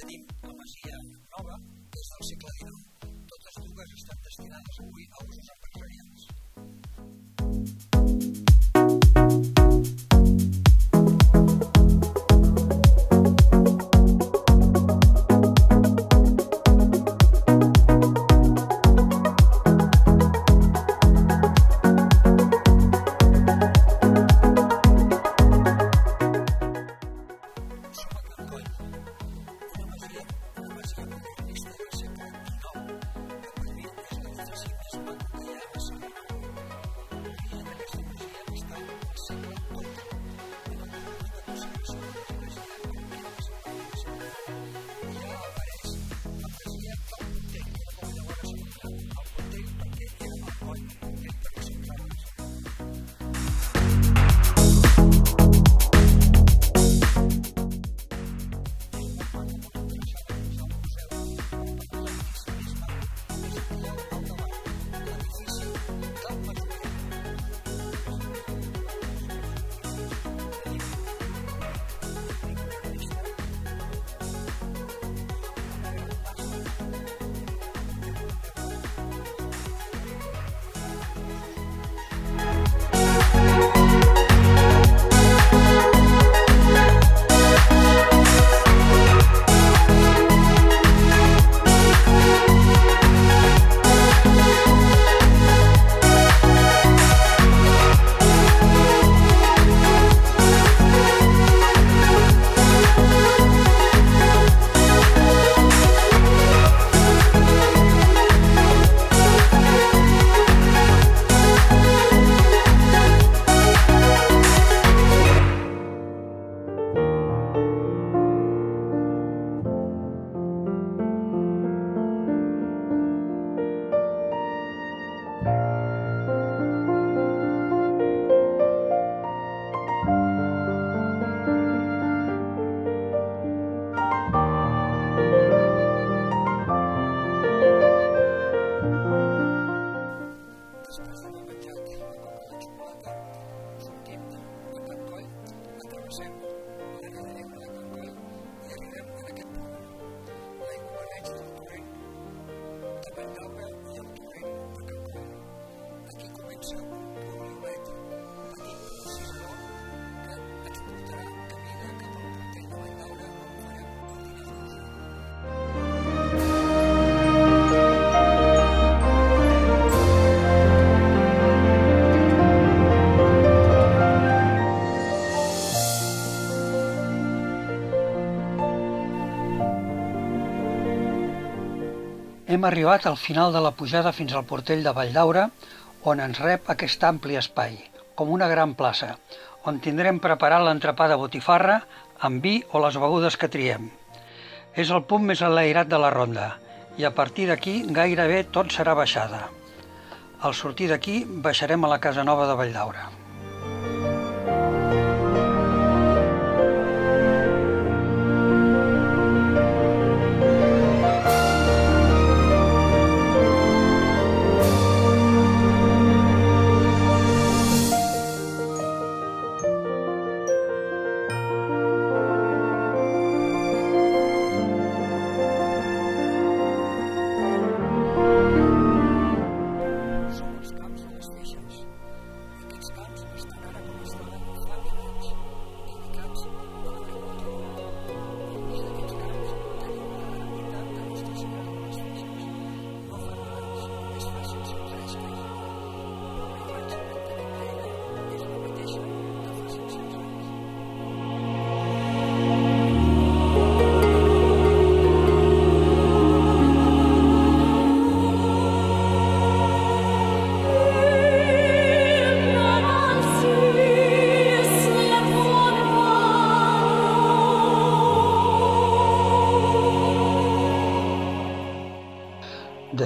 tenim la masia nova, és del segle XIX. Totes dues estan destinades avui a usos person Hem arribat al final de la pujada fins al portell de Valldaura, on ens rep aquest ampli espai, com una gran plaça, on tindrem preparat l'entrepà de botifarra amb vi o les begudes que triem. És el punt més enlairat de la ronda i a partir d'aquí gairebé tot serà baixada. Al sortir d'aquí baixarem a la Casa Nova de Valldaura.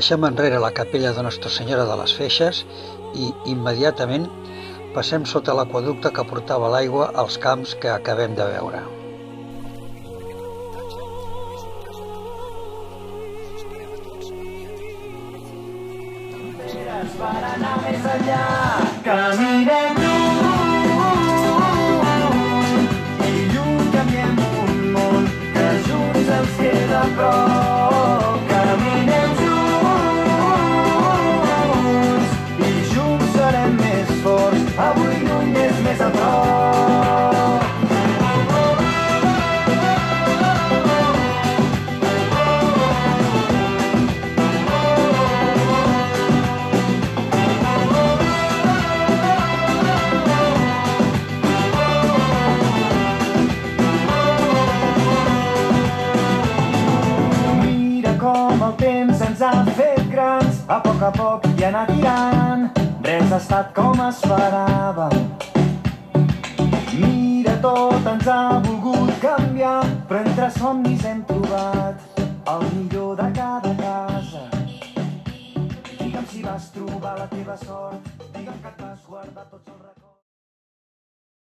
Deixem enrere la capella de Nostra Senyora de les Feixes i, immediatament, passem sota l'aquaducte que portava l'aigua als camps que acabem de veure. per anar més enllà. Poc a poc i anar tirant. Res ha estat com esperàvem. Mira, tot ens ha volgut canviar, però entre somnis hem trobat el millor de cada casa. Digue'm si vas trobar la teva sort, digue'm que et vas guardar tots els records.